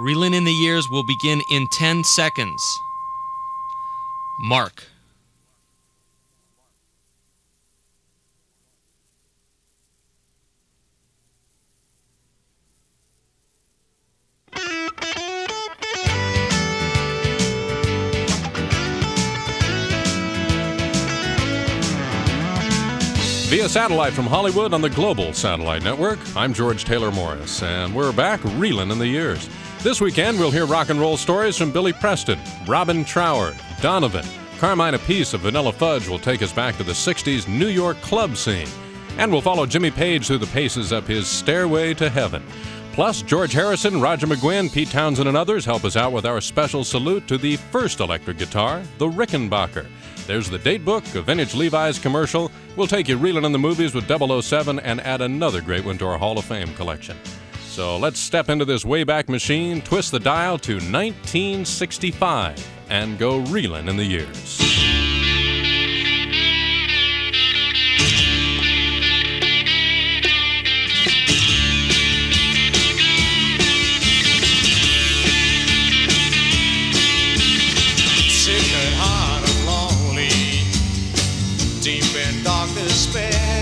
Reeling in the Years will begin in 10 seconds. Mark. Via satellite from Hollywood on the Global Satellite Network, I'm George Taylor Morris, and we're back reeling in the years. This weekend, we'll hear rock and roll stories from Billy Preston, Robin Trower, Donovan. Carmine Appice of Vanilla Fudge will take us back to the 60s New York club scene. And we'll follow Jimmy Page through the paces of his Stairway to Heaven. Plus, George Harrison, Roger McGuinn, Pete Townshend, and others help us out with our special salute to the first electric guitar, the Rickenbacker. There's the date book, a vintage Levi's commercial. We'll take you reeling in the movies with 007 and add another great one to our Hall of Fame collection. So let's step into this Wayback Machine, twist the dial to 1965, and go reeling in the years. Deep in dark despair.